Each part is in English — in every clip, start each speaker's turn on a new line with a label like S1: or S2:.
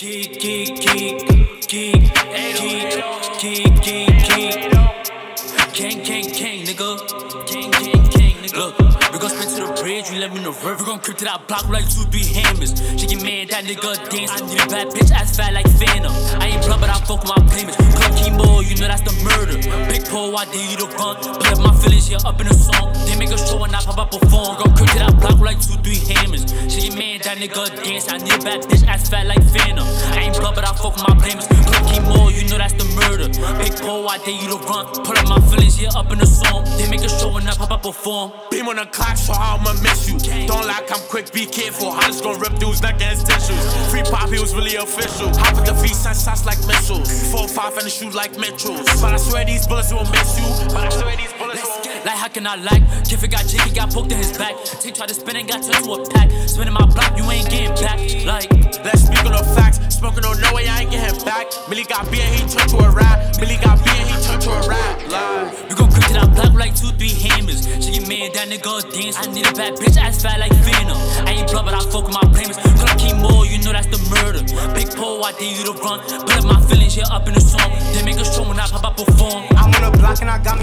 S1: Geek, geek, geek, geek, geek, geek, geek, geek. King, king, king, nigga. King, king, king, nigga. Look, we gon' spin to the bridge, we let me know river. We gon' creep to that block like two three hammers. She get mad, that nigga dance. I need a bad bitch, ass fat like Phantom. I ain't blood, but I fuck with my payments. Club chemo, you know that's the murder. Big pole, I dare you to run. Pull up my feelings, yeah, up in the song. They make a show and I pop up perform. Gon' creep to that block like two nigga dance. I need bad bitch, ass fat like Phantom. I ain't blood, but I fuck with my payments. Club chemo, you know that's the murder. Big pole, I dare you to run. Pull up my feelings, yeah, up in the song. They make a show and I pop up perform.
S2: Beam on the clock, so I'ma miss you. Don't like I'm quick, be careful. I just gon' rip dudes neck and his tissues. Free pop, he was really official. Hop with the feet, send shots like missiles. Four five and the shoes like Mitchells. But I swear these bullets won't miss you. But I swear these bullets will.
S1: Can I like? Kiffer got jiggy, got poked in his back. Take tried to spin and got turned to a pack. Spinning my block, you ain't getting back. Like
S2: Let's speak on the facts. Smoking on no way, I ain't getting back. Millie got beer, he turned to a rat. Millie got beer, he turned to a rat. Like.
S1: you gon' creep to that block like two, three hammers. She get mad, that nigga dance. I need a bad bitch, ass fat like Phantom. I ain't blood, but I fuck with my payments. Pull keep more, you know that's the murder. Big pole, I dare you to run. Up my feelings, yeah, up in the song.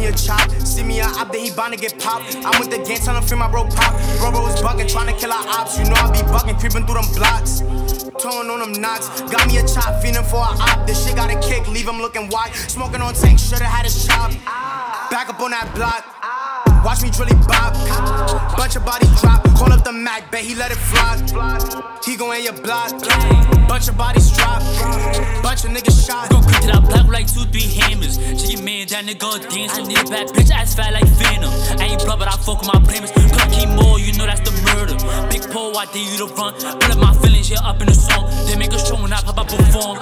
S1: A
S3: chop. See me out, up there, he bound to get popped. I'm with the gang, trying to free my bro pop. Bro, bro was bugging, trying to kill our ops. You know I be bugging, creeping through them blocks. Towing on them knocks. Got me a chop, feeling for a op. This shit got a kick, leave him looking wide. Smoking on tank, should've had a chop. Back up on that block. Watch me really bop. Bunch of bodies drop. Call up the Mac, bet he let it fly. He gon' in your block. Bunch of bodies drop. Bunch of niggas shot.
S1: Go creep to that block like two, three mad, that nigga dance. I need bad bitch, ass fat like Phantom. I ain't blood, but I fuck with my payments. Club more, you know that's the murder. Big pole, I dare you to run. Pull up my feelings, yeah, up in the song. They make a show when I pop up perform.